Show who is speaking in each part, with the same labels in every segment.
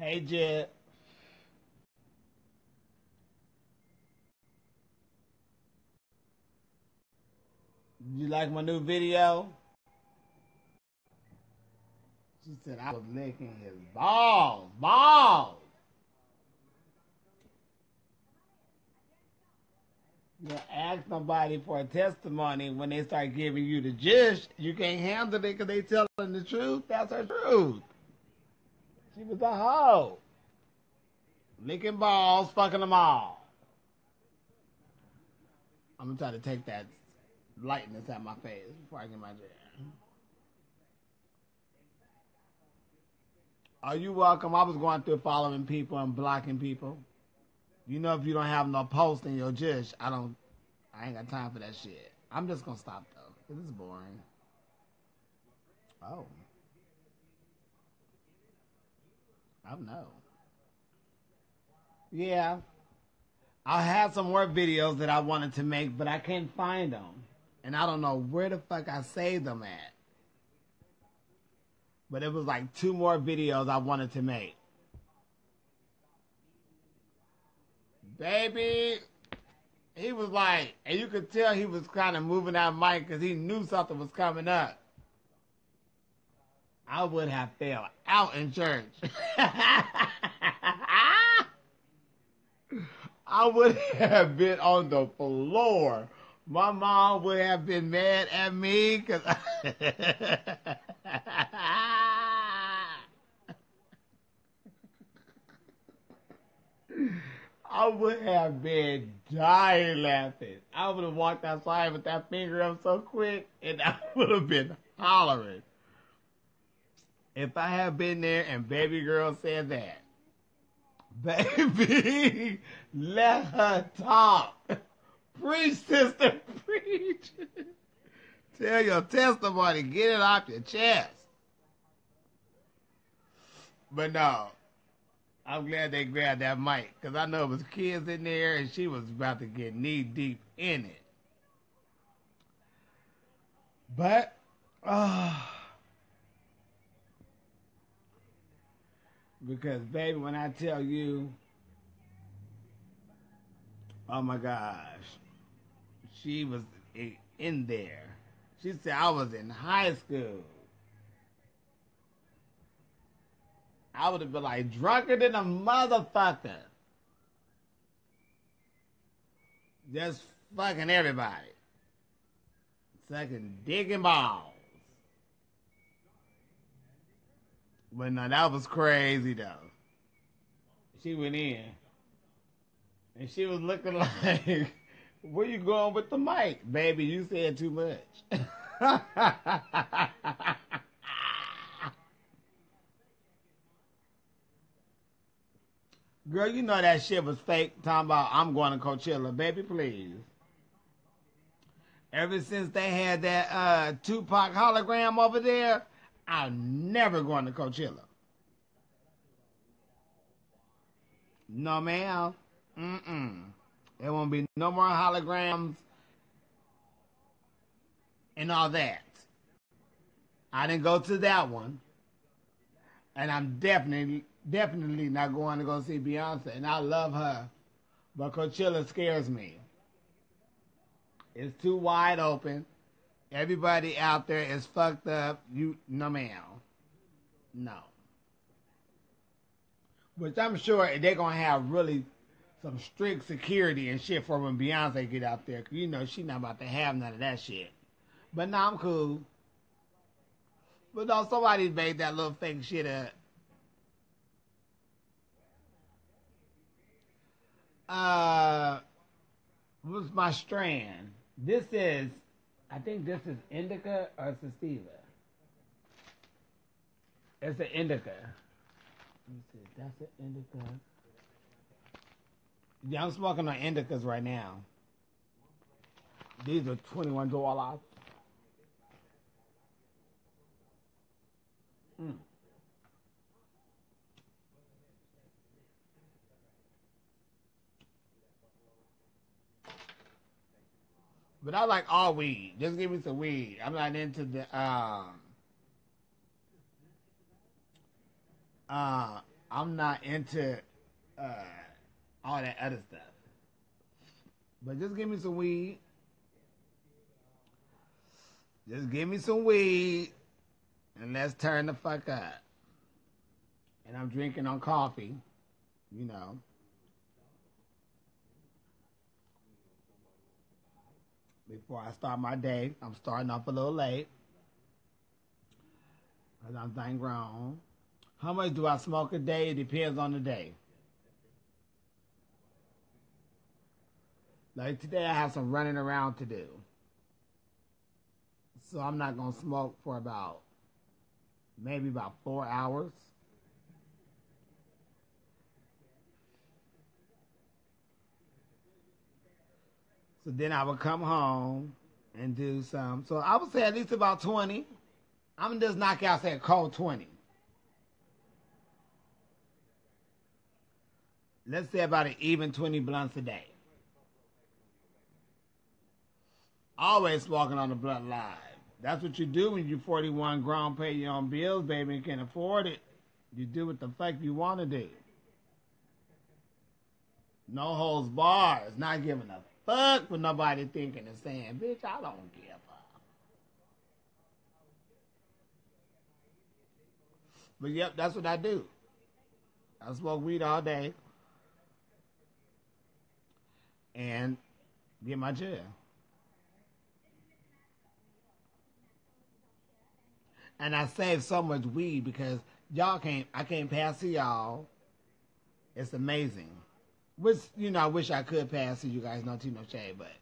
Speaker 1: Hey, Jed. You like my new video? She said I was licking his balls. Balls! You ask nobody for a testimony when they start giving you the gist. You can't handle it because they telling the truth. That's her truth. She was a hoe. Licking balls, fucking them all. I'm gonna try to take that lightness out my face before I get my jab. Are you welcome? I was going through following people and blocking people. You know, if you don't have no post in your dish, I don't. I ain't got time for that shit. I'm just gonna stop though, cause it's boring. Oh. Oh know. Yeah. I had some more videos that I wanted to make, but I can't find them. And I don't know where the fuck I saved them at. But it was like two more videos I wanted to make. Baby, he was like, and you could tell he was kind of moving that mic because he knew something was coming up. I would have fell out in church. I would have been on the floor. My mom would have been mad at me because I would have been dying laughing. I would have walked outside with that finger up so quick and I would have been hollering. If I had been there and baby girl said that, baby, let her talk. Preach, sister, preach. Tell your testimony, get it off your chest. But no, I'm glad they grabbed that mic because I know it was kids in there and she was about to get knee deep in it. But, uh, because baby, when I tell you, oh my gosh, she was in there. She said I was in high school. I would have been like drunker than a motherfucker. Just fucking everybody. Sucking dick and balls. But no, that was crazy though. She went in. And she was looking like, where you going with the mic? Baby, you said too much. Girl, you know that shit was fake. Talking about I'm going to Coachella, baby, please. Ever since they had that uh, Tupac hologram over there, I'm never going to Coachella. No, ma'am. Mm-mm. There won't be no more holograms and all that. I didn't go to that one. And I'm definitely definitely not going to go see Beyonce, and I love her, but Coachella scares me. It's too wide open. Everybody out there is fucked up. You no ma'am. No. Which I'm sure they're gonna have really some strict security and shit for when Beyonce get out there. Cause you know she not about to have none of that shit. But now I'm cool. But no, somebody made that little fake shit up. uh, what's my strand? This is, I think this is indica or sativa. It's an indica. Let me see. That's an indica. Yeah, I'm smoking on indicas right now. These are twenty-one dollars. Mm. But I like all weed. Just give me some weed. I'm not into the um uh I'm not into uh, all that other stuff. But just give me some weed. Just give me some weed and let's turn the fuck up. And I'm drinking on coffee, you know. Before I start my day, I'm starting off a little late. Because I'm dang grown. How much do I smoke a day? It depends on the day. Like today, I have some running around to do. So I'm not going to smoke for about maybe about four hours. So then I would come home and do some. So I would say at least about 20. I'm just knock out a cold 20. Let's say about an even 20 blunts a day. Always smoking on the blunt live. That's what you do when you're 41 grown, pay your own bills, baby, and can afford it. You do what the fuck you want to do. No holds bars. Not giving a fuck with nobody thinking and saying, bitch, I don't give a. But yep, that's what I do. I smoke weed all day and get my chill. And I save so much weed because y'all can't, I can't pass to y'all. It's amazing. Which, you know, I wish I could pass so you guys, know tea, no shade, but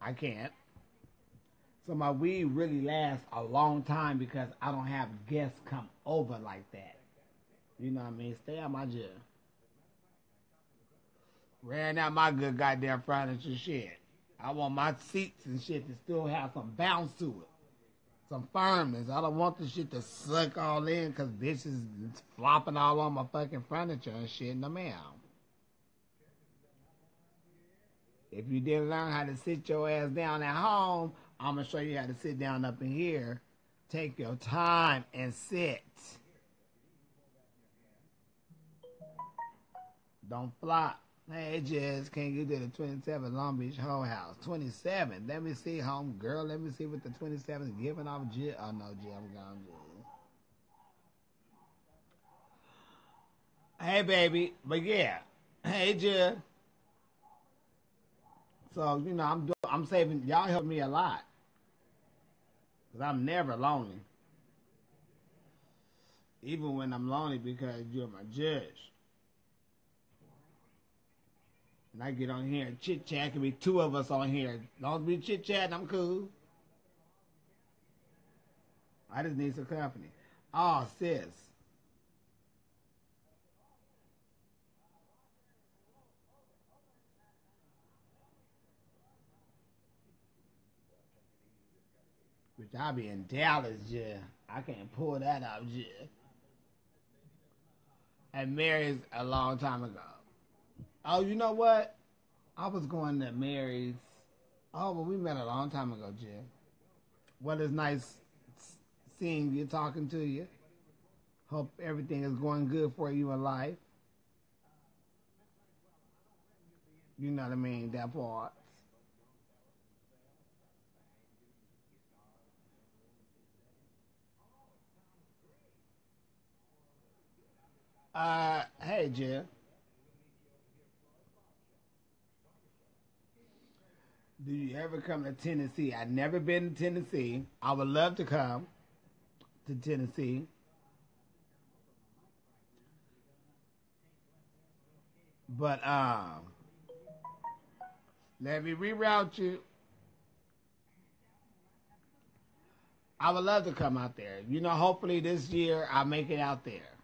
Speaker 1: I can't. So my weed really lasts a long time because I don't have guests come over like that. You know what I mean? Stay out my jail. Ran out my good goddamn furniture shit. I want my seats and shit to still have some bounce to it some firmness. I don't want the shit to suck all in because bitches flopping all on my fucking furniture and shit in the If you didn't learn how to sit your ass down at home, I'm gonna show you how to sit down up in here. Take your time and sit. Don't flop. Hey, Jess, can you do the 27 Long Beach Whole House? 27. Let me see, home girl. Let me see what the 27 is giving off. Jill. Oh, no, Jill. I'm gone, Jill. Hey, baby. But yeah. Hey, Jill. So, you know, I'm I'm saving. Y'all help me a lot. Because I'm never lonely. Even when I'm lonely because you're my judge. And I get on here and chit chat. Can be two of us on here. Long as we chit chat, I'm cool. I just need some company. Oh, sis. I be in Dallas, yeah. I can't pull that out, yeah. And Mary's a long time ago. Oh, you know what? I was going to Mary's. Oh, but we met a long time ago, Jim. Well, it's nice seeing you, talking to you. Hope everything is going good for you in life. You know what I mean? That part. Uh, hey, Jim. Do you ever come to Tennessee? I've never been to Tennessee. I would love to come to Tennessee. But um, let me reroute you. I would love to come out there. You know, hopefully this year I'll make it out there.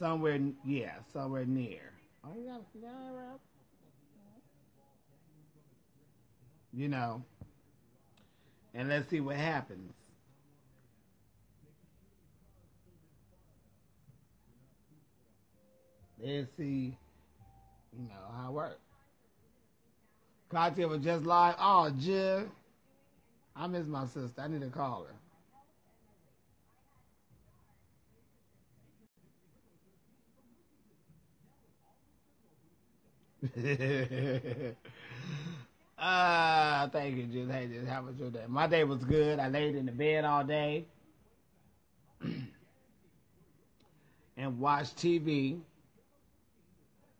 Speaker 1: Somewhere, yeah, somewhere near. Oh, you got, you got You know, and let's see what happens. Let's see, you know, how it works. Cocktail was just live. Oh, Jill. I miss my sister. I need to call her. Ah, uh, thank you, just hey, just how was your day? My day was good. I laid in the bed all day and watched TV.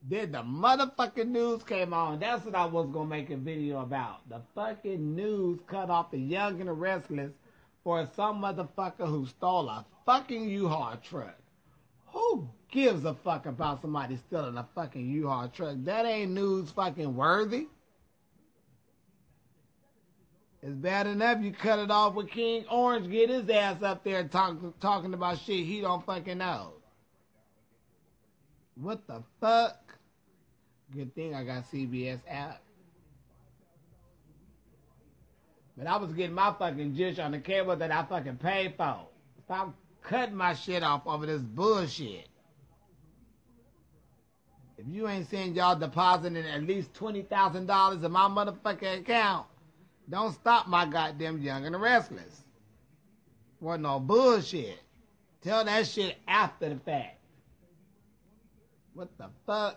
Speaker 1: Then the motherfucking news came on. That's what I was gonna make a video about. The fucking news cut off the young and the restless for some motherfucker who stole a fucking U-Haul truck. Who gives a fuck about somebody stealing a fucking U-Haul truck? That ain't news fucking worthy. It's bad enough you cut it off with King Orange, get his ass up there talk, talking about shit he don't fucking know. What the fuck? Good thing I got CBS app. But I was getting my fucking dish on the cable that I fucking paid for. Stop cutting my shit off over this bullshit. If you ain't seeing y'all depositing at least $20,000 in my motherfucking account, don't stop my goddamn young and restless. What no bullshit. Tell that shit after the fact. What the fuck?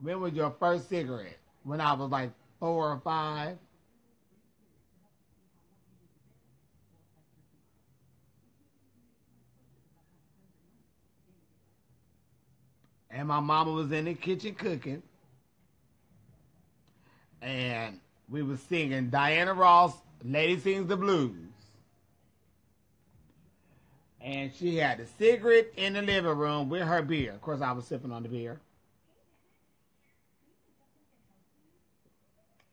Speaker 1: When was your first cigarette? When I was like four or five? And my mama was in the kitchen cooking and we was singing Diana Ross, Lady Sings the Blues. And she had a cigarette in the living room with her beer. Of course, I was sipping on the beer.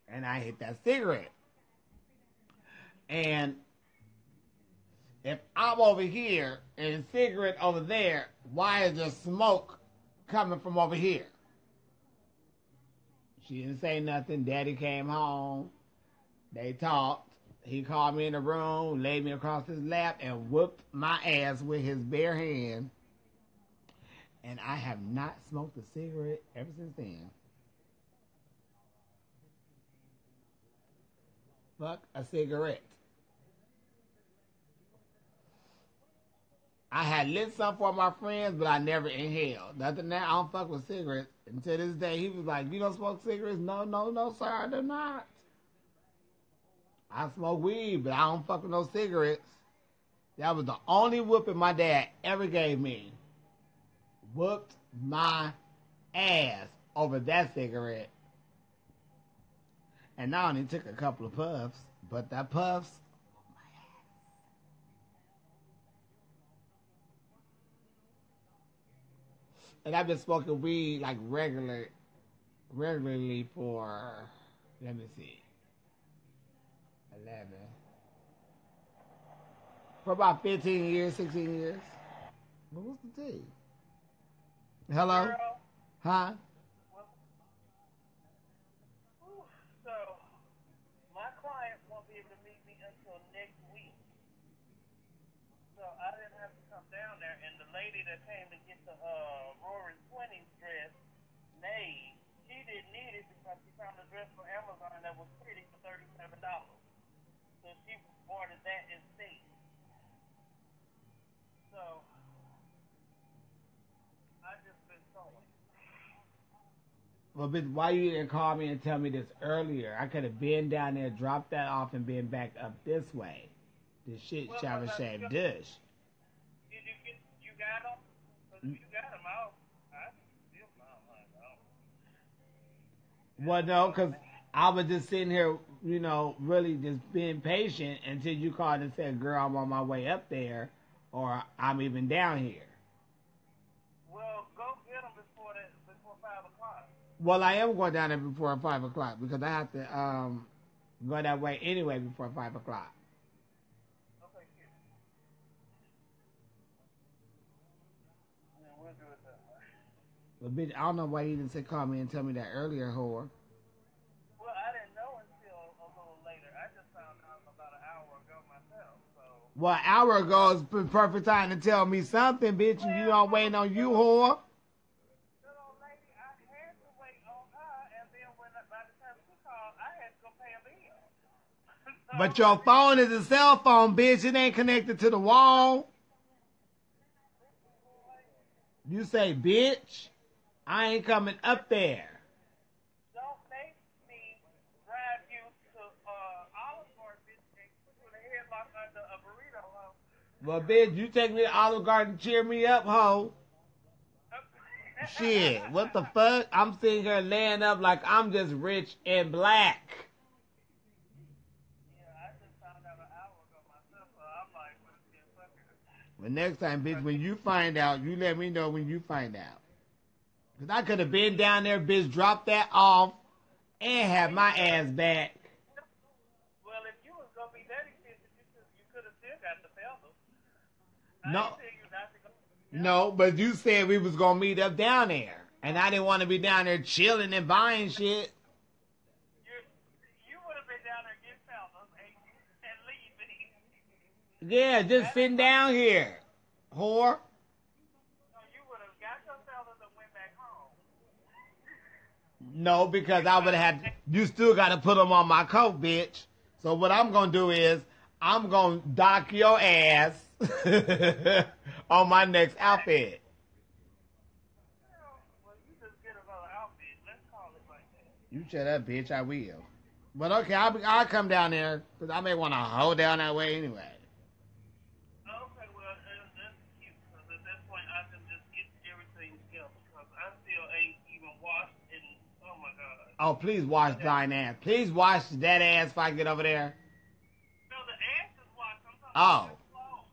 Speaker 1: And I hit that cigarette. And if I'm over here and cigarette over there, why is there smoke coming from over here? She didn't say nothing. Daddy came home. They talked. He called me in the room, laid me across his lap, and whooped my ass with his bare hand. And I have not smoked a cigarette ever since then. Fuck a cigarette. I had lit some for my friends, but I never inhaled. Nothing that I don't fuck with cigarettes. And to this day, he was like, "You don't smoke cigarettes?" No, no, no, sir, I do not. I smoke weed, but I don't fuck with no cigarettes. That was the only whooping my dad ever gave me. Whooped my ass over that cigarette. And not only took a couple of puffs, but that puffs and I've been smoking weed like regular, regularly for, let me see, 11, for about 15 years, 16 years. But what's the tea? Hello?
Speaker 2: Girl.
Speaker 1: Huh?
Speaker 2: So, my client won't be able to meet me until next week. So, I didn't have to come down there, and the lady that came to get the uh, Roaring Twenties dress made, she didn't need it because she found a dress for Amazon that was pretty for $37. So, she ordered that instead. So, I just been sewing.
Speaker 1: Well, but why you didn't call me and tell me this earlier? I could have been down there, dropped that off, and been back up this way. This shit
Speaker 2: Well,
Speaker 1: shower
Speaker 2: but
Speaker 1: shave dish.
Speaker 2: Did you get, you got them? Because if you got them out, I still found mine out.
Speaker 1: Well, no, because I was just sitting here, you know, really just being patient until you called and said, girl, I'm on my way up there, or I'm even down here.
Speaker 2: Well, go get them before that, before five o'clock.
Speaker 1: Well, I am going down there before 5 o'clock because I have to um, go that way anyway before 5 o'clock.
Speaker 2: Okay, here. Yeah, we'll do it that way.
Speaker 1: But bitch, I don't know why you didn't say call me and tell me that earlier, whore.
Speaker 2: Well, I didn't know until a little later. I just found out about an hour ago myself. So.
Speaker 1: Well, an hour ago is the perfect time to tell me something, bitch, and you don't waiting on you, whore.
Speaker 2: Little lady, I had to wait on her, and then when by the time she called, I had to go pay a bill. So-
Speaker 1: But your phone is a cell phone, bitch. It ain't connected to the wall. You say, bitch. I ain't coming up there.
Speaker 2: Don't make me drive you to uh, Olive Garden, bitch, you in a headlock under a burrito, huh?
Speaker 1: Well, bitch, you take me to Olive Garden, cheer me up, hoe. Shit, what the fuck? I'm sitting here laying up like I'm just rich and black.
Speaker 2: Yeah, I just found out an hour ago myself, so I'm like, what is this fucker?
Speaker 1: But next time, bitch, when you find out, you let me know when you find out. Cause I could have been down there, bitch, dropped that off, and have my ass back.
Speaker 2: Well, if you was gonna be that expensive, you could have still got the feathers.
Speaker 1: No.
Speaker 2: didn't tell you not to go.
Speaker 1: No, but you said we was gonna meet up down there, and I didn't want to be down there chilling and buying shit.
Speaker 2: You you would have been down there getting feathers and, and leaving.
Speaker 1: Yeah, just sitting down here, whore.
Speaker 2: No, you would have got your feathers and went back home.
Speaker 1: No, because I would have. You still got to put them on my coat, bitch. So what I'm gonna do is I'm gonna dock your ass on my next outfit.
Speaker 2: You.
Speaker 1: Shut up, bitch. I will. But okay, I'll, I'll come down there because I may want to hold down that way anyway.
Speaker 2: Okay, well, uh, that's cute because at that point I can just get everything together because I still ain't even washed and oh my god.
Speaker 1: Oh, please wash thine ass. Please wash that ass if I get over there.
Speaker 2: No, the ass is washed.
Speaker 1: Oh.
Speaker 2: about the clothes.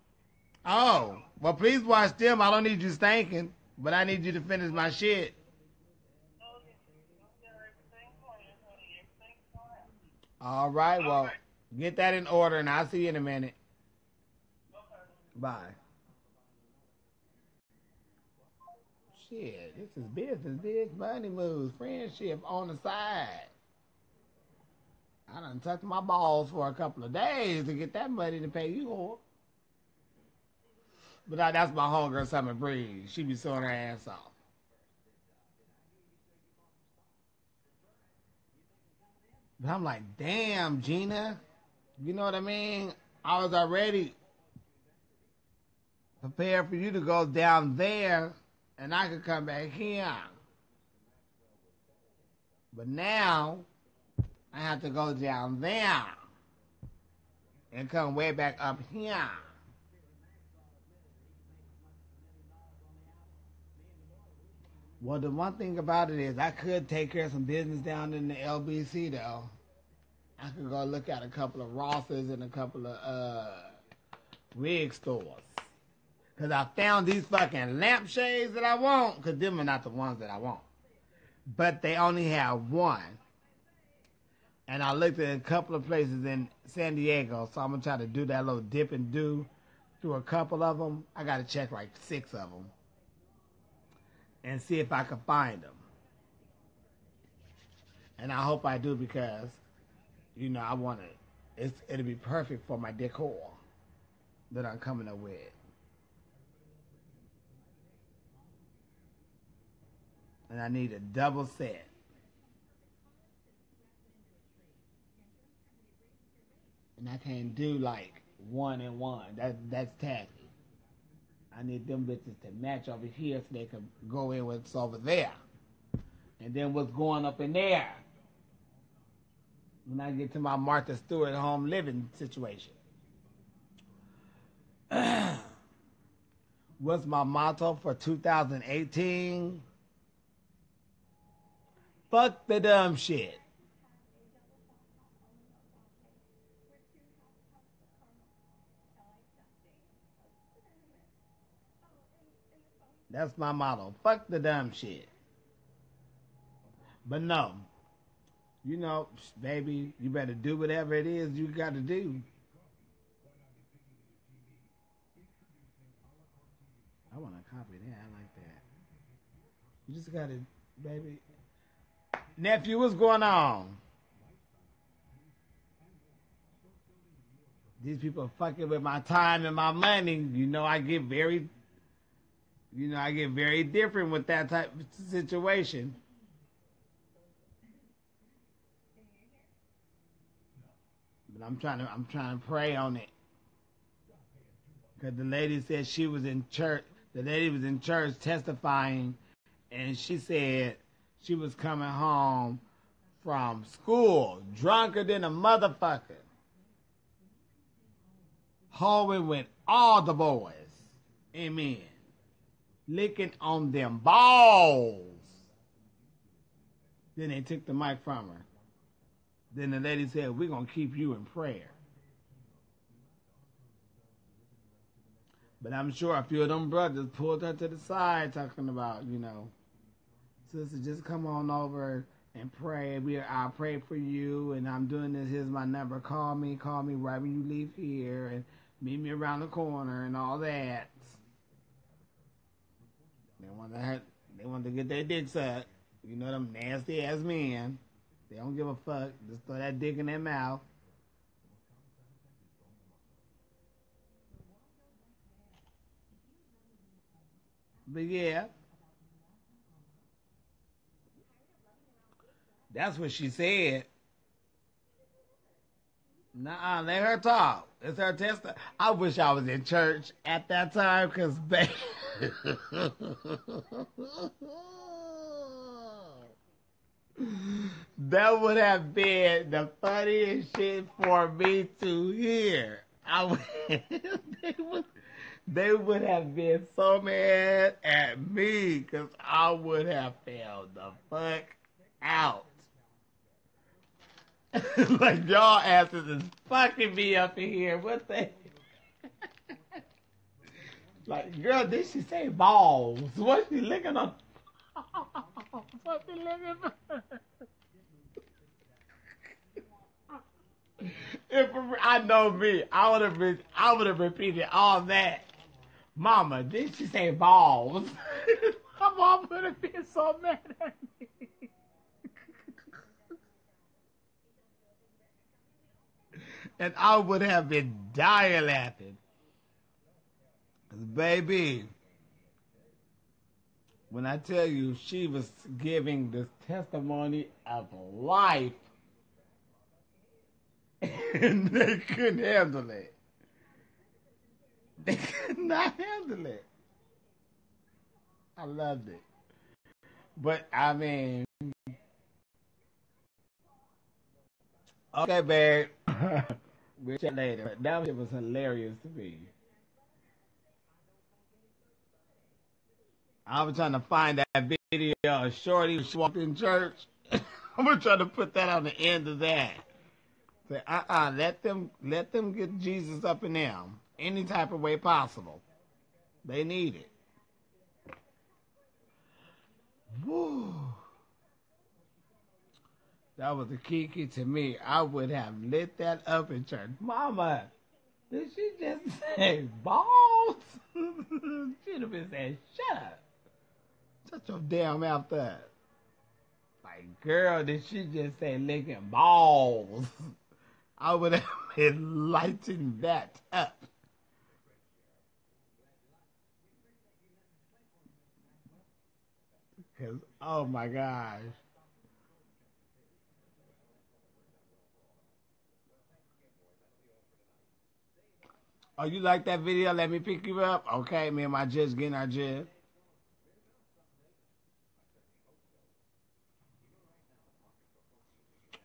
Speaker 1: Oh, well, please wash them. I don't need you stinking, but I need you to finish my shit.
Speaker 2: No, you you get everything clean, honey. Everything's fine.
Speaker 1: All right, well, get that in order, and I'll see you in a minute. Bye. Shit, this is business, bitch. Money moves, friendship on the side. I done tucked my balls for a couple of days to get that money to pay you for. But that- that's my homegirl, Summer Breeze. She be sewing her ass off. But I'm like, damn, Gina. You know what I mean? I was already prepared for you to go down there and I could come back here. But now I have to go down there and come way back up here. Well, the one thing about it is I could take care of some business down in the LBC though. I could go look at a couple of Rosses and a couple of uh wig stores. Cause I found these fucking lampshades that I want, cause them are not the ones that I want. But they only have one. And I looked at a couple of places in San Diego, so I'm gonna try to do that little dip and do through a couple of them. I gotta check like six of them and see if I can find them. And I hope I do because, you know, I want. It's it'll be perfect for my decor that I'm coming up with. And I need a double set. And I can't do like one and one. That that's tacky. I need them bitches to match over here so they can go in what's over there. And then what's going up in there. When I get to my Martha Stewart home living situation. What's my motto for 2018? Fuck the dumb shit. That's my motto. Fuck the dumb shit. But no, you know, baby, you better do whatever it is you got to do. I want to copy that. I like that. You just got to, baby. Nephew, what's going on? These people are fucking with my time and my money. You know, I get very you know, I get very different with that type of situation. But I'm trying to I'm trying to pray on it. Cause the lady said she was in church. The lady was in church testifying, and she said she was coming home from school drunker than a motherfucker. Home with all the boys and men, licking on them balls. Then they took the mic from her. Then the lady said, We're going to keep you in prayer. But I'm sure a few of them brothers pulled her to the side talking about, you know, sister, just come on over and pray. We I'll pray for you and I'm doing this. Here's my number. Call me, call me right when you leave here and meet me around the corner and all that. They want to have, they want to get their dick sucked. You know them nasty ass men. They don't give a fuck. Just throw that dick in their mouth. But yeah. That's what she said. Nah, let her talk. It's her test. I wish I was in church at that time baby. that would have been the funniest shit for me to hear. I would, they would they would have been so mad at me because I would have failed the fuck out. like y'all asses is fucking me up in here. What the? like, girl, did she say balls? What she licking on? what she licking on? if I know me, I would have I would have repeated all that. Mama, did she say balls? My mom would have been so mad at me. And I would have been dying laughing. Baby, when I tell you she was giving this testimony of life, and they couldn't handle it. They could not handle it. I loved it. But I mean, okay, babe. we'll chat later. But that shit was hilarious to me. I was trying to find that video of Shorty walked in church. I'm gonna try to put that on the end of that. Say, uh-uh, let them let them get Jesus up in them any type of way possible. They need it. Woo. That was a kiki to me. I would have lit that up in church. Mama, did she just say balls? She'd have been saying, shut up. Shut your damn mouth up. Like, girl, did she just say licking balls? I would have been lighting that up. Cause oh my gosh. Oh, you like that video? Let me pick you up. Okay, me and my judge getting our jib.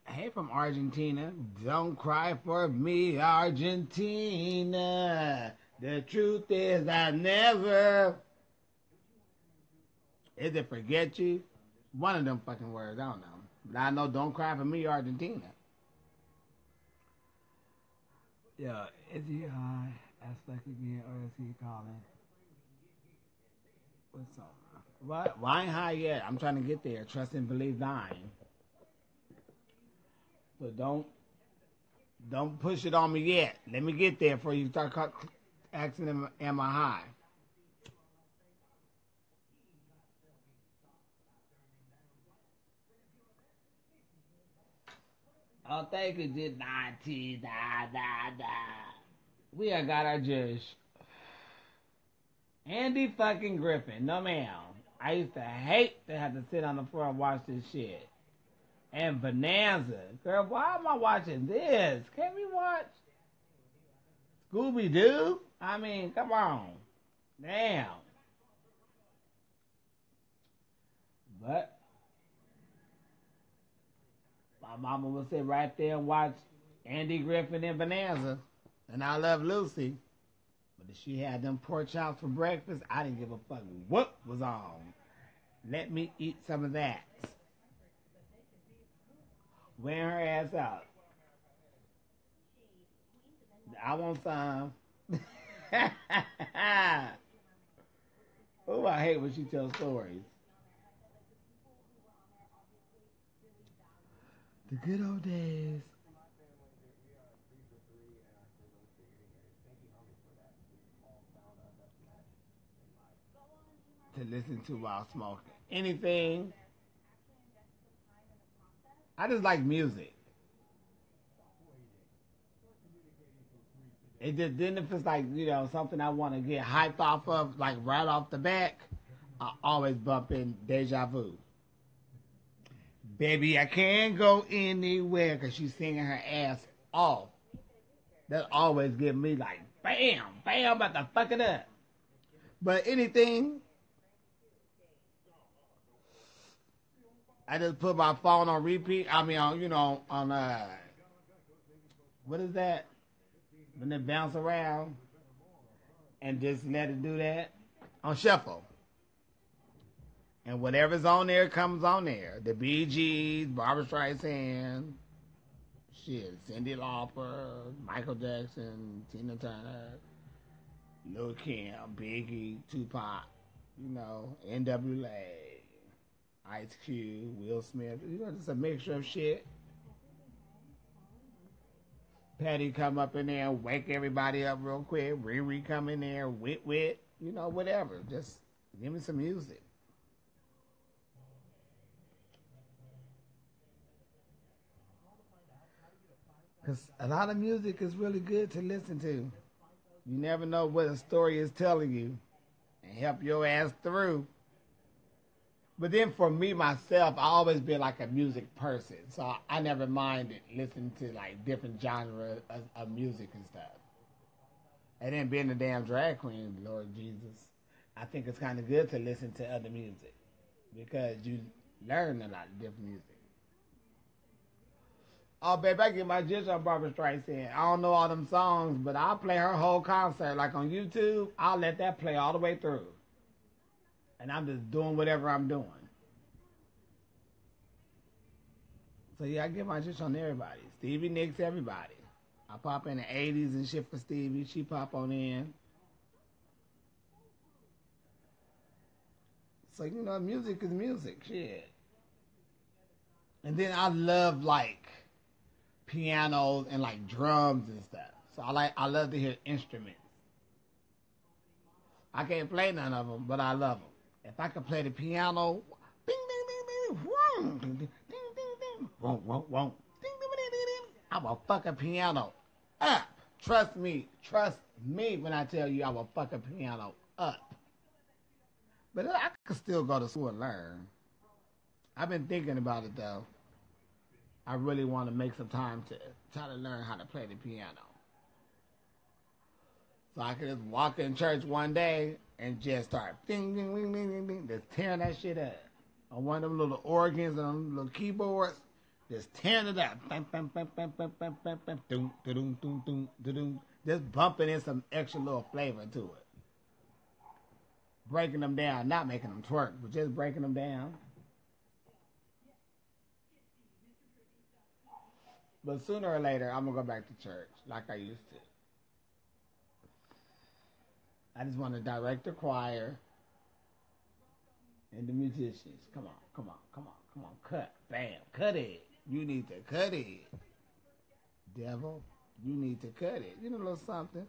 Speaker 1: Hey, from Argentina. Don't cry for me, Argentina. The truth is, I never is it forget you? One of them fucking words. I don't know. But I know don't cry for me, Argentina. Yeah, is he high? Ask like again, or is he calling? What's up? What? Why ain't high yet? I'm trying to get there. Trust and believe dying. So don't don't push it on me yet. Let me get there before you start asking him, am I high? Oh, thank you, did ninety da da da. We have got our judge. Andy fucking Griffith. No ma'am. I used to hate to have to sit on the floor and watch this shit. And Bonanza. Girl, why am I watching this? Can we watch Scooby Doo? I mean, come on. Damn. But my mama would sit right there and watch Andy Griffith and Bonanza, and I Love Lucy. But if she had them pork chops for breakfast, I didn't give a fuck what was on. Let me eat some of that. Wear her ass out. I want some. oh, I hate when she tells stories. The good old days. To listen to while smoking. Anything. I just like music. It just then if it's like you know something I want to get hyped off of, like right off the back, I always bump in Deja Vu. Baby, I can't go anywhere because she's singing her ass off. That always give me like bam, bam, about to fuck it up. But anything, I just put my phone on repeat. I mean, on you know, on uh, what is that? When it bounce around, and just let it do that on shuffle. And whatever's on there comes on there. The Bee Gees, Barbra Streisand, shit, Cyndi Lauper, Michael Jackson, Tina Turner, Lil Kim, Biggie, Tupac, you know, NWA, Ice Cube, Will Smith. You know, just a mixture of shit. Patty come up in there wake everybody up real quick. Riri come in there, wit wit, you know, whatever. Just give me some music. Because a lot of music is really good to listen to. You never know what a story is telling you and help your ass through. But then for me, myself, I always been like a music person. So I never minded listening to like different genres of, of music and stuff. And then being a damn drag queen, Lord Jesus, I think it's kind of good to listen to other music because you learn a lot of different music. Oh, babe, I get my gist on Barbra Streisand. I don't know all them songs, but I'll play her whole concert. Like on YouTube, I'll let that play all the way through. And I'm just doing whatever I'm doing. So yeah, I get my shit on everybody. Stevie Nicks, everybody. I pop in the 80s and shit for Stevie. She pop on in. So, you know, music is music. Shit. And then I love, like, pianos and like drums and stuff. So I like I love to hear instruments. I can't play none of them, but I love them. If I could play the piano, ding ding ding ding, whoom. I will fuck a piano up. Trust me, trust me when I tell you I will fuck a piano up. But I could still go to school and learn. I've been thinking about it though. I really want to make some time to try to learn how to play the piano. So I could just walk in church one day and just start ding, ding, ding, ding, ding, ding, just tearing that shit up. On one of them little organs and them little keyboards, just tearing it up. Bam, bam, bam, bam, bam, bam, bam, bam, doom, doom, doom, doom, doom, just bumping in some extra little flavor to it. Breaking them down, not making them twerk, but just breaking them down. But sooner or later, I'm gonna go back to church like I used to. I just want to direct the choir and the musicians. Come on, come on, come on, come on, cut, bam, cut it. You need to cut it, devil. You need to cut it. You know, a little something.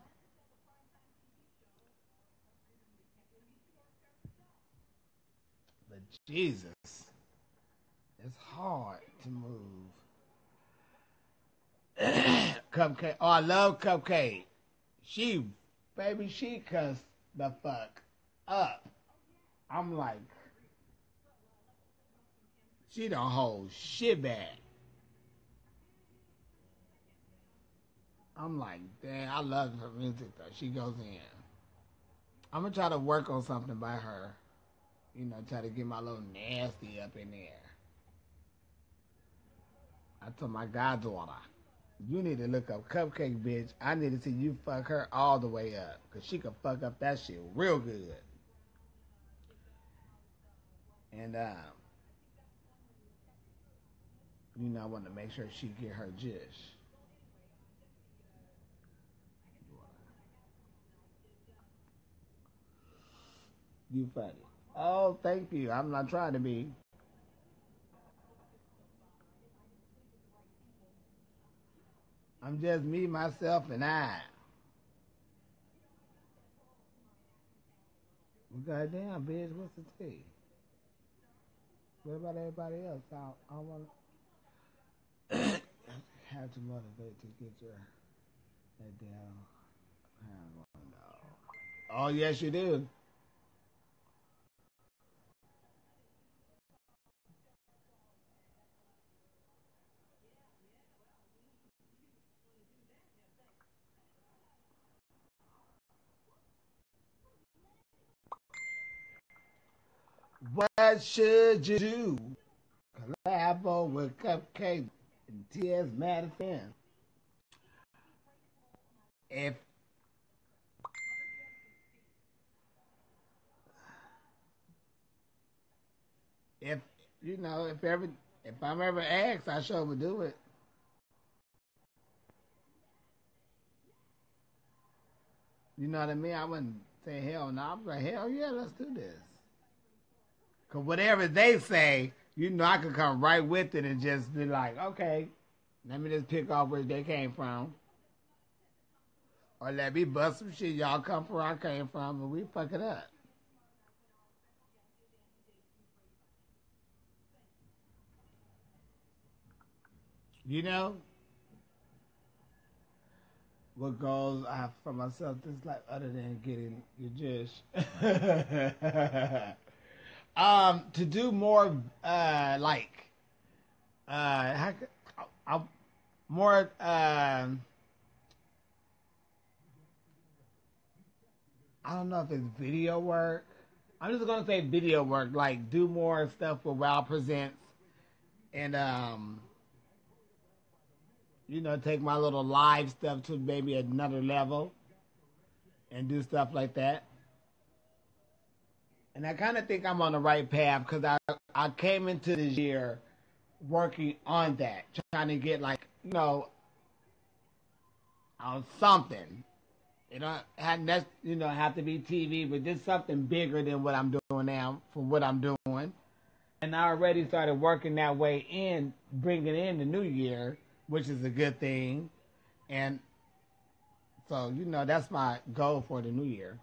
Speaker 1: But Jesus, it's hard to move. Cupcake. Oh, I love Cupcake. She, baby, she cussed the fuck up. I'm like, she don't hold shit back. I'm like, damn, I love her music though. She goes in. I'm gonna try to work on something by her. you know, try to get my little nasty up in there. I told my goddaughter, you need to look up CupcakKe Bitch. I need to see you fuck her all the way up. Because she can fuck up that shit real good. And, um, you know, I want to make sure she get her jish. You funny. Oh, thank you. I'm not trying to be. I'm just me, myself, and I. Well, goddamn, bitch, what's the tea? What about everybody else? I, I want to have to motivate to get your that damn. Oh, yes, you do. What should you do? Collabo with CupcakKe and T.S. Madison. If if you know if ever if I'm ever asked, I sure would do it. You know what I mean? I wouldn't say hell no. I'm like hell yeah, let's do this. Cause whatever they say, you know, I could come right with it and just be like, okay, let me just pick off where they came from. Or let me bust some shit. Y'all come from where I came from and we fuck it up. You know? What goals I have for myself just like other than getting your just um to do more uh like uh I, more um I don't know if it's video work. I'm just gonna say video work, like do more stuff with Wow Presents and um you know, take my little live stuff to maybe another level and do stuff like that. And I kind of think I'm on the right path because I, I came into this year working on that, trying to get like, you know, on something. It don't have that you know have to be TV, but just something bigger than what I'm doing now for what I'm doing. And I already started working that way in bringing in the new year which is a good thing. And so, you know, that's my goal for the new year.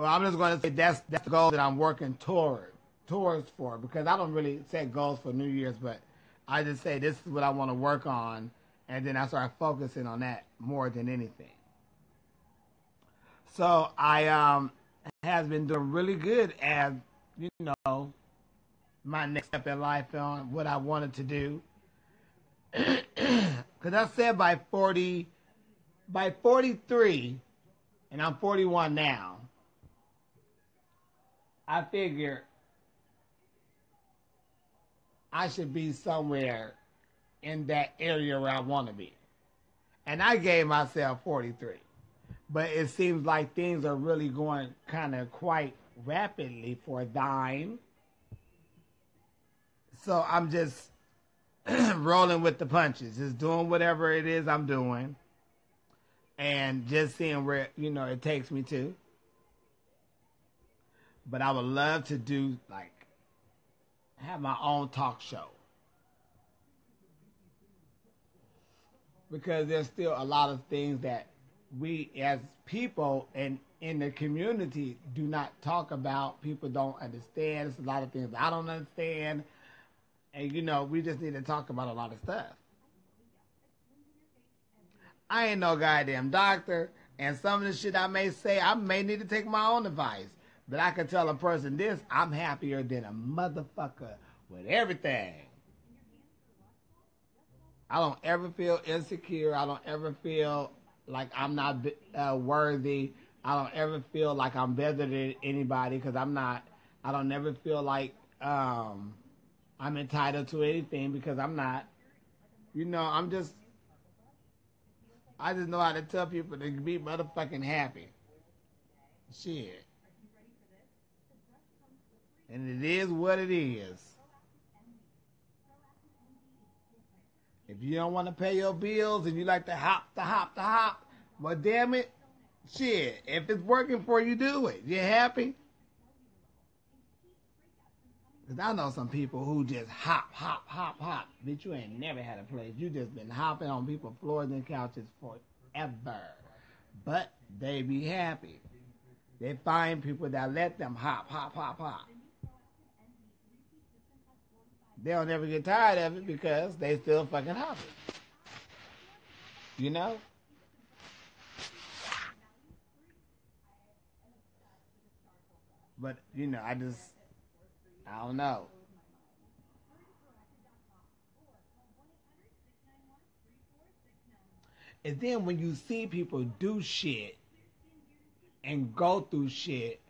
Speaker 1: Well, I'm just going to say that's that's the goal that I'm working toward towards for because I don't really set goals for New Year's, but I just say this is what I want to work on, and then I start focusing on that more than anything. So I um has been doing really good as you know my next step in life on what I wanted to do. Because I said by 40, by 43, and I'm 41 now, I figure I should be somewhere in that area where I want to be. And I gave myself 43. But it seems like things are really going kind of quite rapidly for thine. so I'm just rolling with the punches, just doing whatever it is I'm doing, and just seeing where you know it takes me to. But I would love to do like have my own talk show because there's still a lot of things that we as people and in the community do not talk about. People don't understand. There's a lot of things I don't understand. And you know, we just need to talk about a lot of stuff. I ain't no goddamn doctor, and some of the shit I may say, I may need to take my own advice. But I can tell a person this, I'm happier than a motherfucker with everything. I don't ever feel insecure. I don't ever feel like I'm not uh, worthy I don't ever feel like I'm better than anybody because I'm not. I don't never feel like um, I'm entitled to anything because I'm not. You know, I'm just. I just know how to tell people to be motherfucking happy. Shit. And it is what it is. If you don't want to pay your bills and you like to hop, to hop, to hop, well, damn it, shit. If it's working for you, do it. You happy? Cause I know some people who just hop, hop, hop, hop. Bitch, you ain't never had a place. You just been hopping on people's floors and couches forever. But they be happy. They find people that let them hop, hop, hop, hop. They'll never get tired of it because they still fucking hopping. You know? But, you know, I just, I don't know. And then when you see people do shit and go through shit,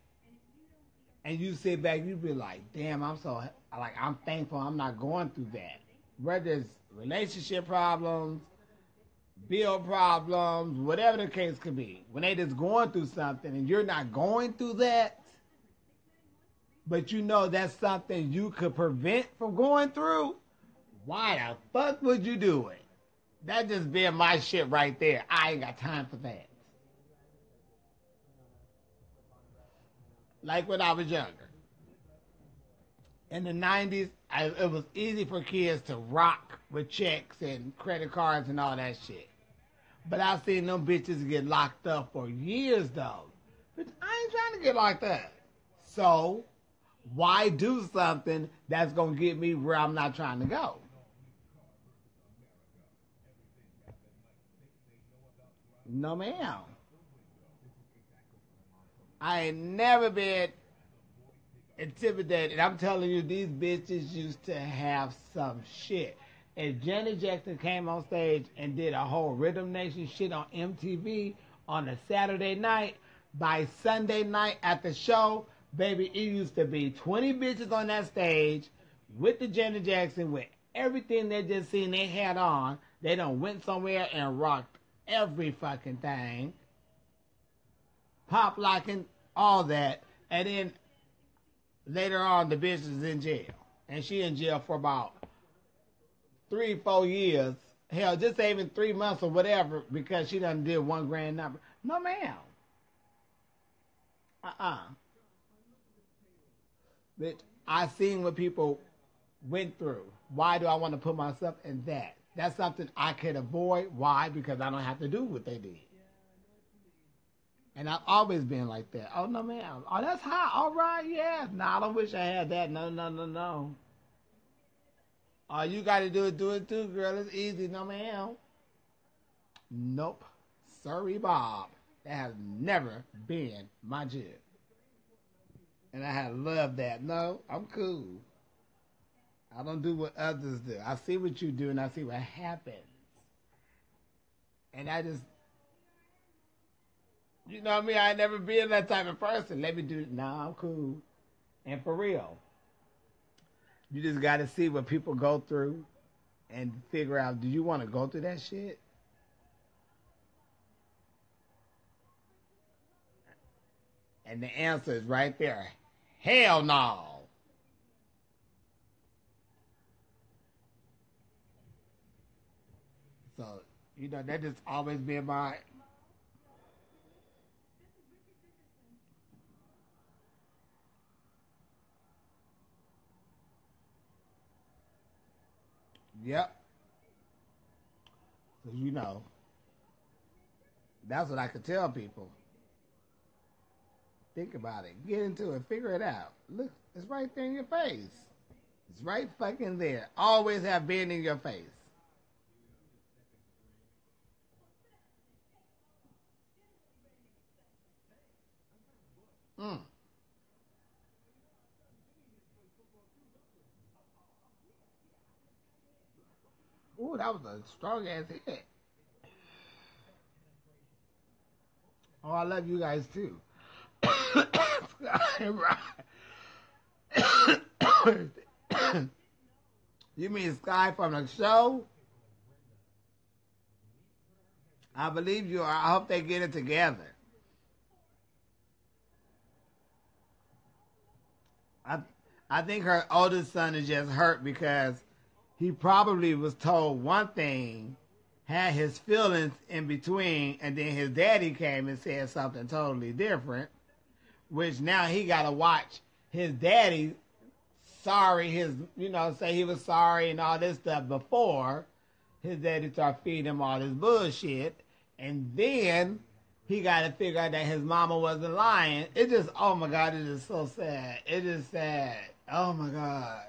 Speaker 1: and you sit back, you be like, damn, I'm so, like, I'm thankful I'm not going through that. Whether it's relationship problems, bill problems, whatever the case could be. When they just going through something and you're not going through that, but you know that's something you could prevent from going through, why the fuck would you do it? That just being my shit right there. I ain't got time for that. Like when I was younger. In the 90s, I, it was easy for kids to rock with checks and credit cards and all that shit. But I've seen them bitches get locked up for years though. But I ain't trying to get locked up. So, why do something that's gonna get me where I'm not trying to go? No, ma'am. I ain't never been intimidated. I'm telling you, these bitches used to have some shit. And Janet Jackson came on stage and did a whole Rhythm Nation shit on MTV on a Saturday night. By Sunday night at the show, baby, it used to be 20 bitches on that stage with the Janet Jackson with everything they just seen they had on. They done went somewhere and rocked every fucking thing. Pop locking, all that. And then later on, the bitch is in jail. And she in jail for about three, four years. Hell, just even three months or whatever because she done did one grand number. No, ma'am. Uh-uh. Bitch, I seen what people went through. Why do I want to put myself in that? That's something I could avoid. Why? Because I don't have to do what they did. And I've always been like that. Oh no, man. Oh, that's hot. All right, yeah. No, I don't wish I had that. No, no, no, no. All you got to do is do it too, girl. It's easy. No, ma'am. Nope. Sorry, Bob. That has never been my jib. And I have loved that. No, I'm cool. I don't do what others do. I see what you do and I see what happens. And I just, you know what I mean? I never been that type of person. Let me do it. Nah, I'm cool. And for real, you just got to see what people go through and figure out do you want to go through that shit? And the answer is right there. Hell no. So, you know, that just always been my Yep. So you know, that's what I could tell people. Think about it. Get into it. Figure it out. Look, it's right there in your face. It's right fucking there. Always have been in your face. Mm. Ooh, that was a strong ass hit. Oh, I love you guys too. you mean Sky from the show? I believe you are. I hope they get it together. I I think her oldest son is just hurt because he probably was told one thing, had his feelings in between, and then his daddy came and said something totally different, which now he got to watch his daddy sorry, his, you know, say he was sorry and all this stuff before his daddy started feeding him all this bullshit. And then he got to figure out that his mama wasn't lying. It just, oh my God, it is so sad. It is sad. Oh my God.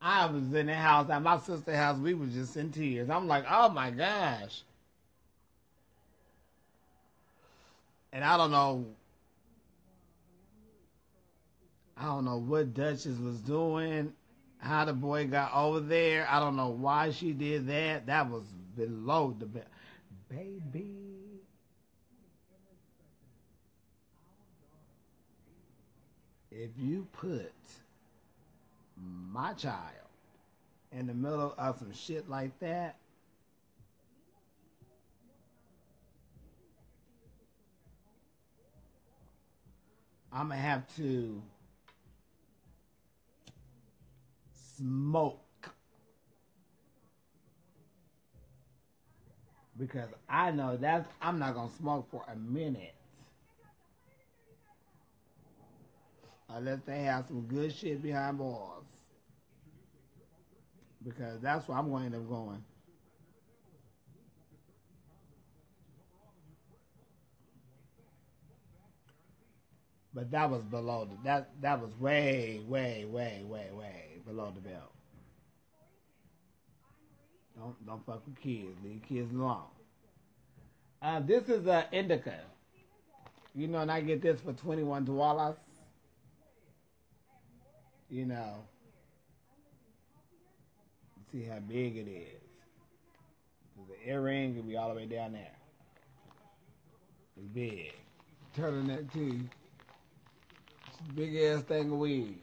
Speaker 1: I was in the house at my sister's house. We was just in tears. I'm like, oh my gosh. And I don't know. I don't know what Duchess was doing, how the boy got over there. I don't know why she did that. That was below the belt. Baby. If you put my child. In the middle of some shit like that, I'm gonna have to smoke. Because I know that's I'm not gonna smoke for a minute unless they have some good shit behind bars because that's where I'm going to end up going. But that was below the, that that was way way way way way below the belt. Don't don't fuck with kids. Leave kids alone. Uh, this is a indica. You know, and I get this for twenty one dollars. You know, see how big it is. The earring can be all the way down there. It's big. Turtleneck too. Big ass thing of weed.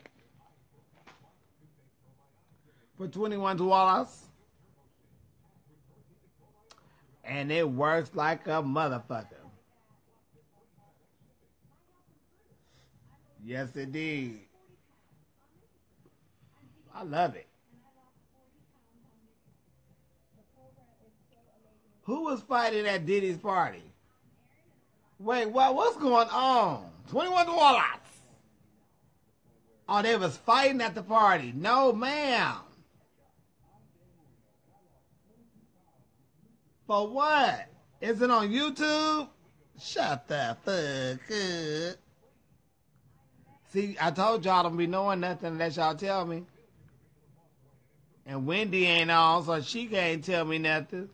Speaker 1: For twenty one dollars. And it works like a motherfucker. Yes, indeed. I love it. Who was fighting at Diddy's party? Wait, what? What's going on? Twenty-one dollars. Oh, they was fighting at the party. No, ma'am. For what? Is it on YouTube? Shut the fuck up. See, I told y'all don't be knowing nothing unless y'all tell me. And Wendy ain't on, so she can't tell me nothing.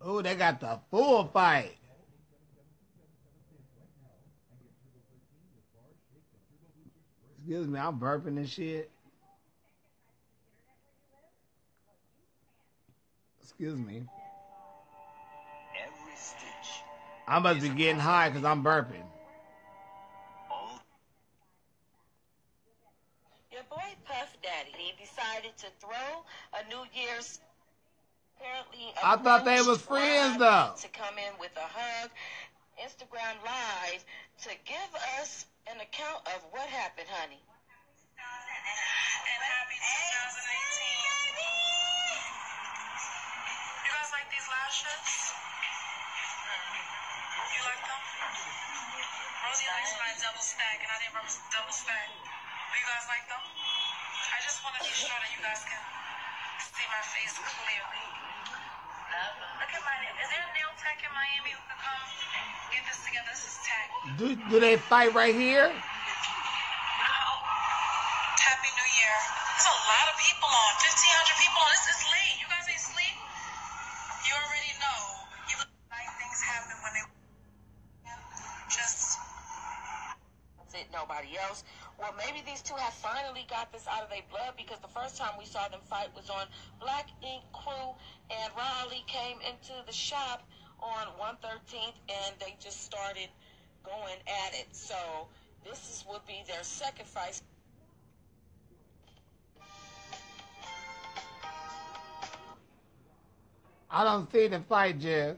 Speaker 1: Oh, they got the full fight. Excuse me, I'm burping and shit. Excuse me.
Speaker 3: Every stitch.
Speaker 1: I must be getting high because I'm burping.
Speaker 4: Daddy he decided to throw a New Year's apparently
Speaker 1: I thought they was friends, though.
Speaker 4: to come in with a hug, Instagram live to give us an account of what happened, honey.
Speaker 5: and happy 2018. You guys like these lashes? You like them? Rosie likes my double stack, and I didn't remember double stack. Do you guys like them? I just want to be sure that you guys can see my face clearly. Look at my Is there a nail tech in Miami who can come get this together? This is tech.
Speaker 1: Do, do they fight right here?
Speaker 5: Happy New Year. There's a lot of people on. 1,500 people on. This is late. You guys ain't sleep? You already know. You like things happen when they just
Speaker 4: it nobody else. Well, maybe these two have finally got this out of their blood because the first time we saw them fight was on Black Ink Crew, and Rah Ali came into the shop on 113th, and they just started going at it. So this is, would be their second fight.
Speaker 1: I don't see the fight, Jeff.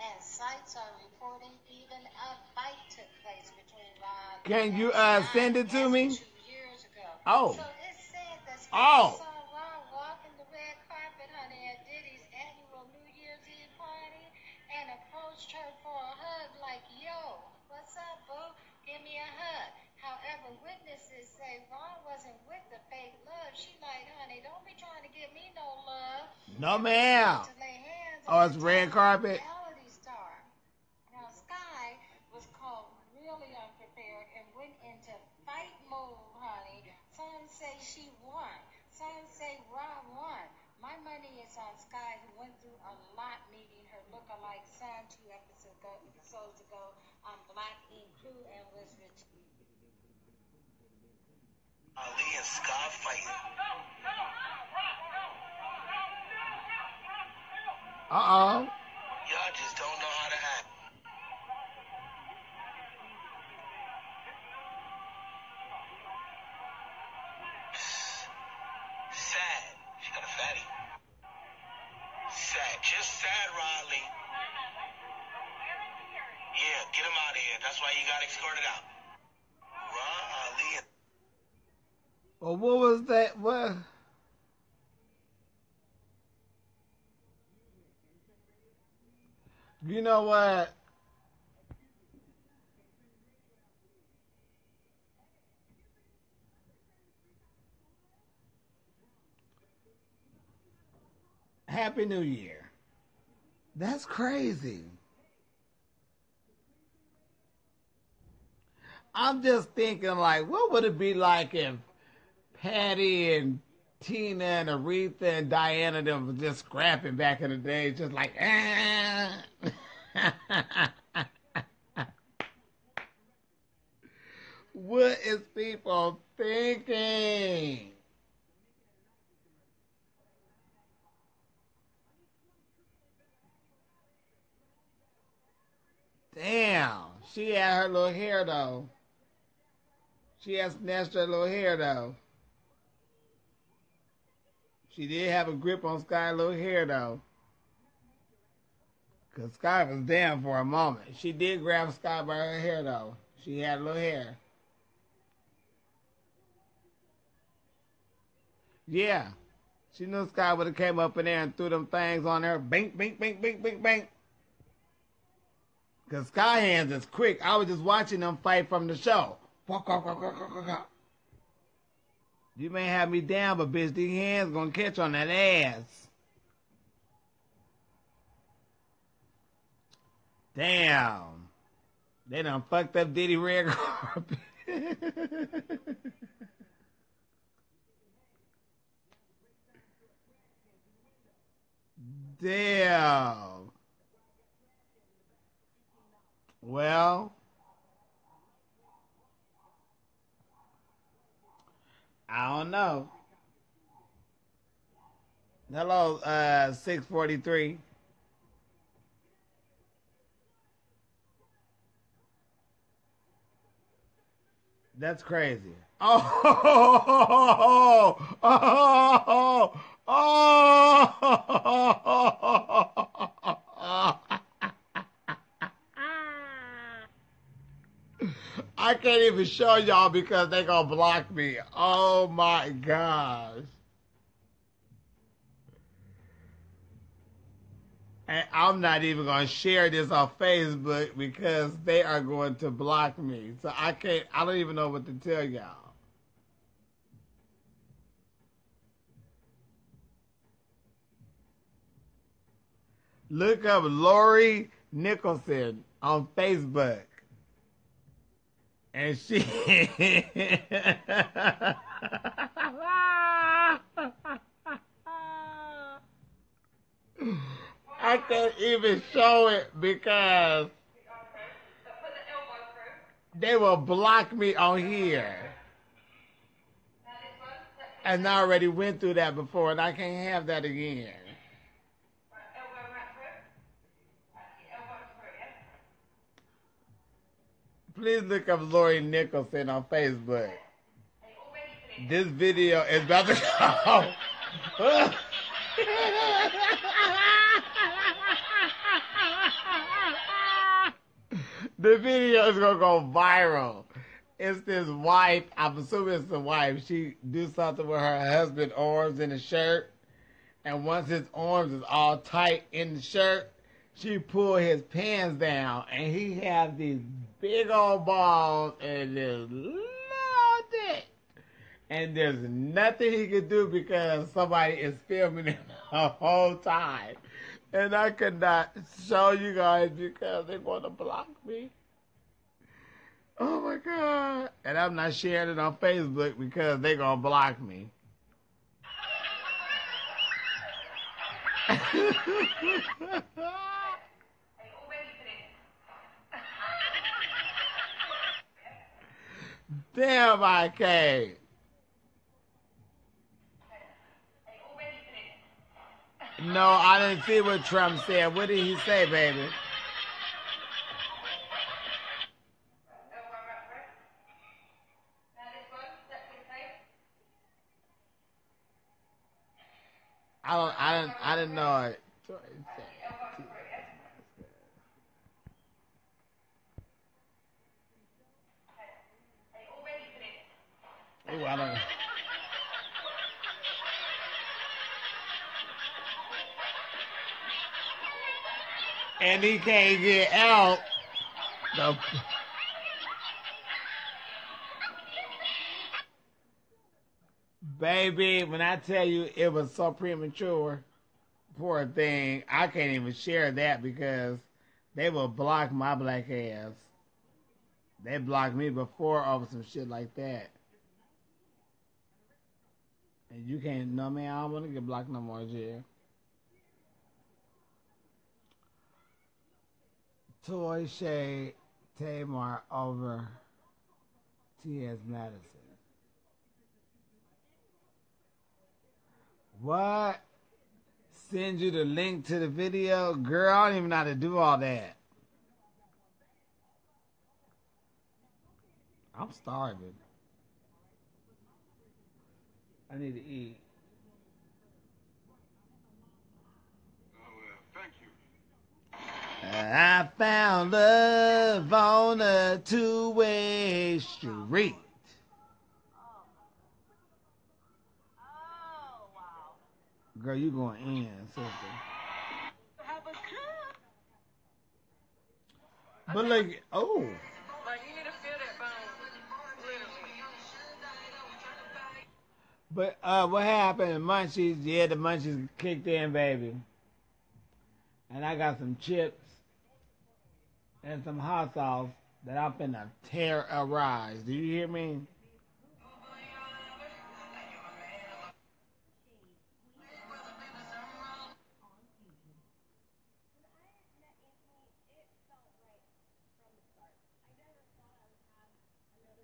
Speaker 6: And sites are reporting even a fight took place between Rah
Speaker 1: Can you, uh, send it to me?
Speaker 6: Years ago.
Speaker 1: Oh.
Speaker 6: So it said that
Speaker 1: Oh.
Speaker 6: saw Rah walking the red carpet, honey, at Diddy's annual New Year's Eve party, and approached her for a hug, like, "Yo, what's up, boo? Give me a hug." However, witnesses say Ron wasn't with the fake love. She like, honey, don't be trying to give me no love.
Speaker 1: No, ma'am.
Speaker 6: To lay hands
Speaker 1: Oh, it's red carpet?
Speaker 6: Reality star. Now, Sky was caught really unprepared and went into fight mode, honey. Some say she won. Some say Rah won. My money is on Sky, who went through a lot meeting her lookalike son two episodes ago, episodes ago on Black Ink Crew and was rich.
Speaker 3: Ali and Scott fighting.
Speaker 1: Uh oh.
Speaker 3: Y'all just don't you got escorted out.
Speaker 1: Well, what was that? What? You know what? Happy New Year. That's crazy. I'm just thinking, like, what would it be like if Patti and Tina and Aretha and Diana them was just scrapping back in the day, just like, ah. what is people thinking? Damn, she had her little hair though. She has snatched her little hair though. She did have a grip on Sky's little hair though. Cause Sky was down for a moment. She did grab Sky by her hair though. She had little hair. Yeah. She knew Sky would have came up in there and threw them things on her. Bink, bink, bink, bink, bink, bink. Cause Sky Hands is quick. I was just watching them fight from the show. You may have me down, but bitch, these hands gonna catch on that ass. Damn. They done fucked up Diddy Red Carpet. Damn. Well, I don't know. Hello, uh, 643. That's crazy. Oh, oh, oh, oh. I can't even show y'all because they gonna block me. Oh my gosh. And I'm not even gonna share this on Facebook because they are going to block me. So I can't I don't even know what to tell y'all. Look up Lori Nicholson on Facebook. And she I can't even show it because they will block me on here. And I already went through that before, and I can't have that again. Please look up Lori Nicholson on Facebook. This video is about to come. the video is gonna go viral. It's this wife. I'm assuming it's the wife. She do something with her husband arms in the shirt, and once his arms is all tight in the shirt, she pull his pants down, and he have these big old balls and this little dick. And there's nothing he can do because somebody is filming it the whole time. And I could not show you guys because they want to block me. Oh my God. And I'm not sharing it on Facebook because they're going to block me. Damn, I can't. No, I didn't see what Trump said. What did he say, baby? I don't. I didn't. I didn't know it. Ooh, I don't. And he can't get out. The, baby, when I tell you it was so premature, poor thing, I can't even share that because they will block my black ass. They blocked me before over some shit like that. And you can't, no man, I don't want to get blocked no more, Jay. Toy Shay Tamar over T.S. Madison. What? Send you the link to the video? Girl, I don't even know how to do all that. I'm starving. I need to eat. Oh, well, thank you. I found love on a two-way street. Oh, wow. Girl, you going in, sister. But like, oh.
Speaker 5: Like, you need to feel that bone.
Speaker 1: But uh, what happened? The munchies, yeah, the munchies kicked in, baby. And I got some chips and some hot sauce that I'm finna terrorize. Do you hear me?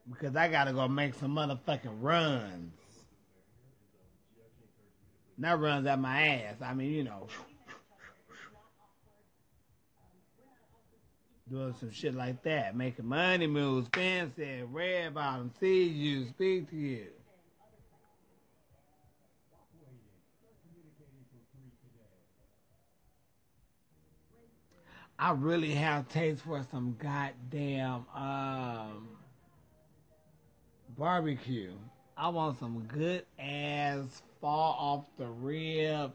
Speaker 1: Because I gotta go make some motherfucking runs. Not runs out my ass. I mean, you know. doing some shit like that, making money moves, fancy, red bottom, see you, speak to you. I really have taste for some goddamn um, barbecue. I want some good ass fall off the rib,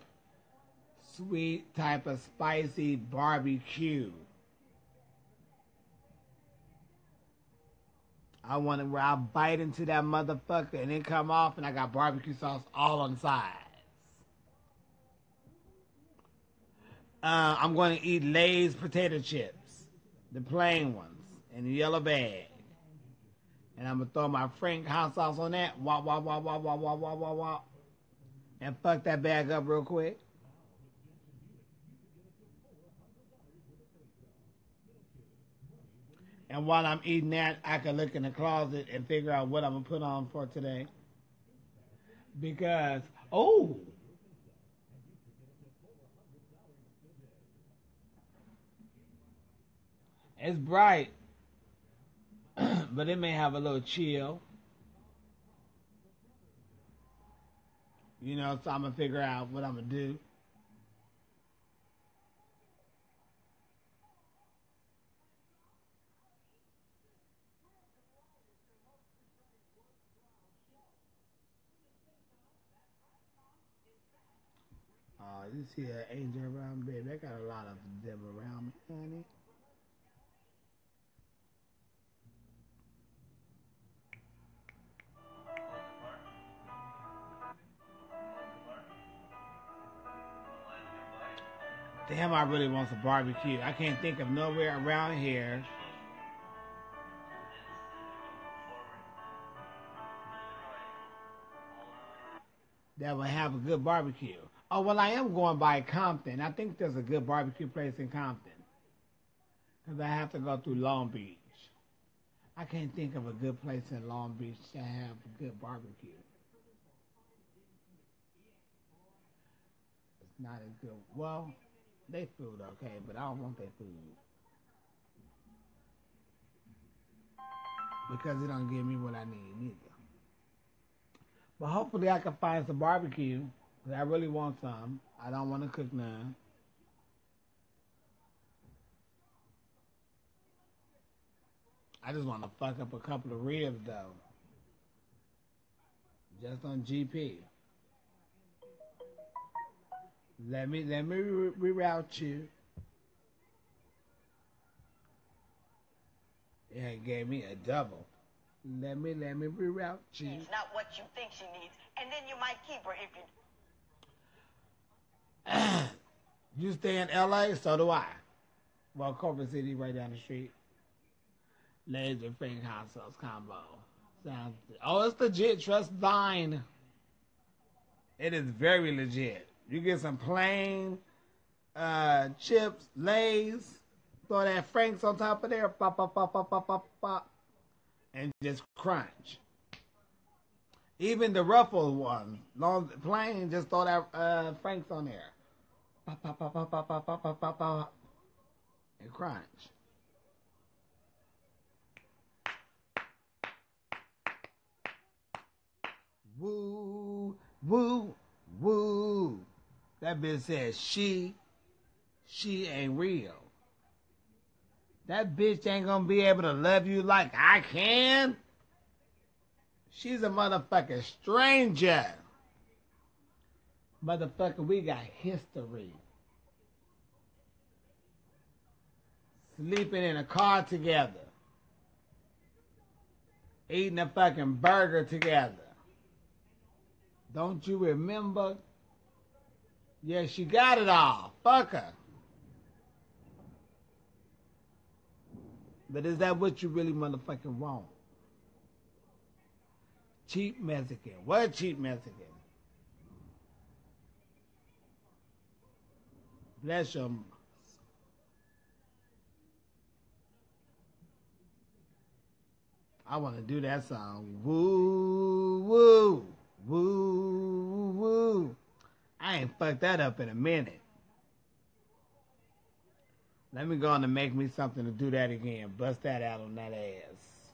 Speaker 1: sweet type of spicy barbecue. I want it where I bite into that motherfucker and then come off and I got barbecue sauce all on the sides. Uh, I'm going to eat Lay's potato chips, the plain ones, in the yellow bag. And I'm going to throw my Frank hot sauce on that. Wah, wah, wah, wah, wah, wah, wah, wah, wah and fuck that bag up real quick? And while I'm eating that, I can look in the closet and figure out what I'm gonna put on for today. Because oh, it's bright, but it may have a little chill. You know, so I'm gonna figure out what I'm gonna do. Oh, you see an angel around, baby. I got a lot of them around me, honey. Damn, I really want some barbecue. I can't think of nowhere around here. That would have a good barbecue. Oh well, I am going by Compton. I think there's a good barbecue place in Compton. Cause I have to go through Long Beach. I can't think of a good place in Long Beach to have a good barbecue. It's not as good. Well, they food okay, but I don't want their food because it don't give me what I need either. But hopefully, I can find some barbecue. 'cause I really want some. I don't want to cook none. I just want to fuck up a couple of ribs though. Just on GP. Let me let me re- reroute you. Yeah, it gave me a double. Let me let me reroute you.
Speaker 7: It's not what you think she needs, and then you might keep her if you.
Speaker 1: you stay in LA, so do I. Well, Culver City, right down the street. Laser Frank Hot Sauce combo. Sounds. Oh, it's legit. Trust thine. It is very legit. You get some plain uh, chips, lays, throw that Franks on top of there, pop, pop, pop, pop, pop, pop, pop, and just crunch. Even the ruffled one, long plain, just throw that uh, Franks on there, pop, pop, pop, pop, pop, pop, pop, pop, pop, pop, and crunch. That bitch says she, she ain't real. That bitch ain't gonna be able to love you like I can. She's a motherfucking stranger. Motherfucker, we got history. Sleeping in a car together. Eating a fucking burger together. Don't you remember? Yeah, she got it all. Fuck her. But is that what you really motherfucking want? Cheap Mexican. What cheap Mexican? Bless your. I want to do that song. Woo, woo, woo, woo. I ain't fucked that up in a minute. Let me go on and make me something to do that again. Bust that out on that ass.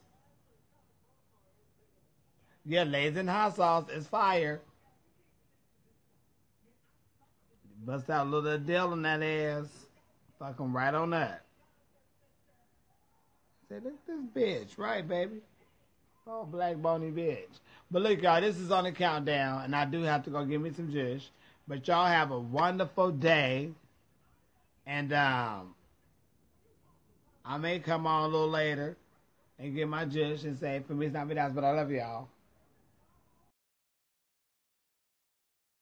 Speaker 1: Yeah, Lays and hot sauce is fire. Bust out a little Adele on that ass. Fuck 'em right on that. Say, look this bitch, right, baby? Oh, black bony bitch. But look, y'all, this is on the countdown, and I do have to go get me some juice. But y'all have a wonderful day. And um, I may come on a little later and get my juice and say, for me, it's not me, that's but I love y'all.